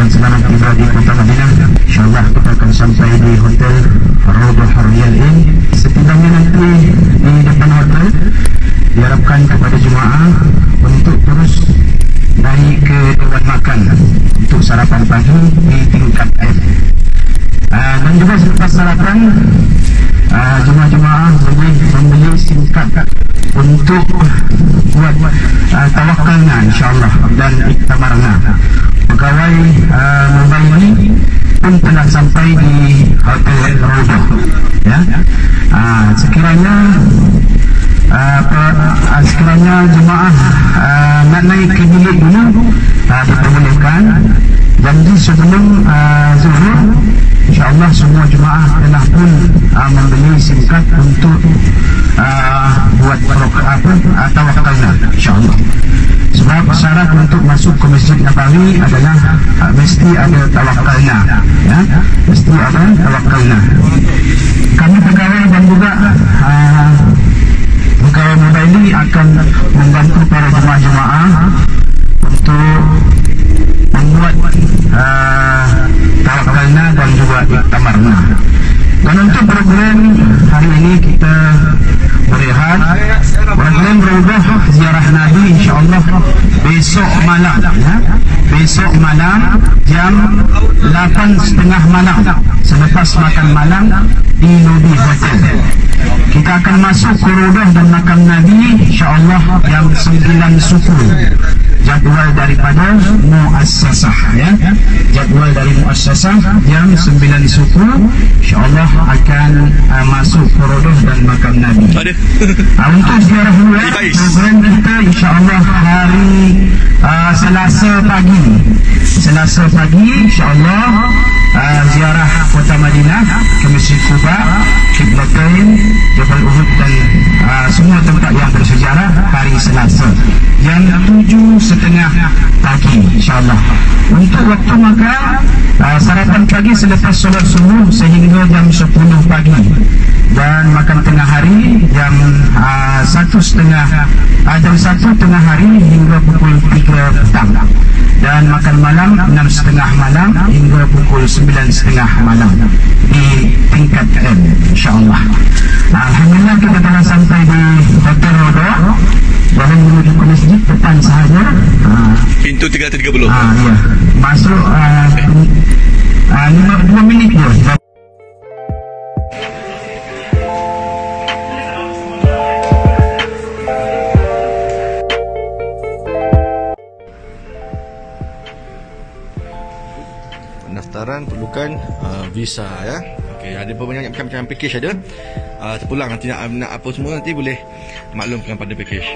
dan sekarang tiba di Kota Madinah InsyaAllah kita akan sampai di Hotel Rodo Harian Inn Setidaknya nanti di depan hotel Diharapkan kepada jemaah untuk terus naik ke tempat makan Untuk sarapan pagi di tingkat F uh, Dan juga selepas sarapan uh, Jemaah-jemaah boleh membeli SIM card untuk buat uh, tawakalnya insyaAllah dan ikhtamarnya pegawai uh, ini pun telah sampai di Hotel Roda ya. Uh, sekiranya uh, sekiranya jemaah uh, nak naik ke bilik dulu uh, diperbolehkan janji sebelum uh, zuhur insyaAllah semua jemaah telah pun uh, membeli singkat untuk uh, buat prok apa uh, tawakalnya insyaAllah syarat untuk masuk ke Masjid Nabawi adalah uh, mesti ada tawakalnya ya. Mesti ada tawakalnya kami pegawai dan juga uh, pegawai muda ini akan membantu para jemaah-jemaah untuk membuat uh, tawakalnya dan juga iktamarnya dan untuk program hari ini kita berehat. Program Raudah Ziarah Nabi insyaAllah besok malam ya? besok malam jam 8.30 malam. Selepas makan malam di Nobi Hotel. Kita akan masuk ke dan makam Nabi insyaAllah jam 9 suku jadual daripada muassasah ya jadual dari muassasah jam 9 suku insyaallah akan uh, masuk korodoh dan makam nabi Ada. uh, untuk ziarah Baik. program kita insyaallah hari uh, Selasa pagi Selasa pagi insyaallah uh, ziarah kota Madinah ke Masjid Kuba Kiblatain Jabal Uhud dan hari Selasa jam tujuh setengah pagi insyaAllah. Untuk waktu makan uh, sarapan pagi selepas solat subuh sehingga jam 10 pagi. Dan makan tengah hari jam uh, satu setengah uh, jam satu tengah hari hingga pukul 3 petang. Dan makan malam enam setengah malam hingga pukul sembilan setengah malam. Di tingkat M insyaAllah. Alhamdulillah kita telah sampai di Jalan menuju ke masjid depan sahaja ha, Pintu 330. ha, ya. Masuk uh, uh, lima, lima minit je pendaftaran perlukan uh, visa ya. Okey, ada banyak macam-macam package ada. Uh, terpulang nanti nak, nak apa semua nanti boleh maklumkan pada package.